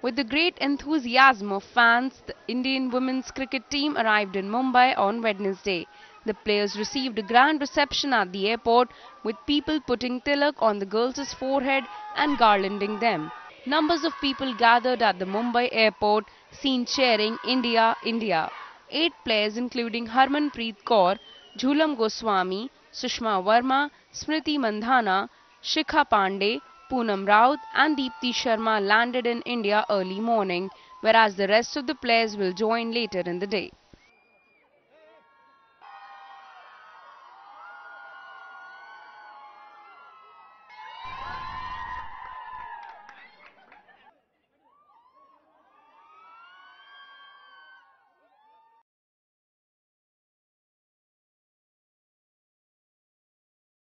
With the great enthusiasm of fans, the Indian women's cricket team arrived in Mumbai on Wednesday. The players received a grand reception at the airport with people putting tilak on the girls' forehead and garlanding them. Numbers of people gathered at the Mumbai airport seen cheering India, India. Eight players including Harmanpreet Kaur, Jhulan Goswami, Sushma Verma, Smriti Mandhana, Shikha Pandey, Poonam Raut and Deepti Sharma landed in India early morning, whereas the rest of the players will join later in the day.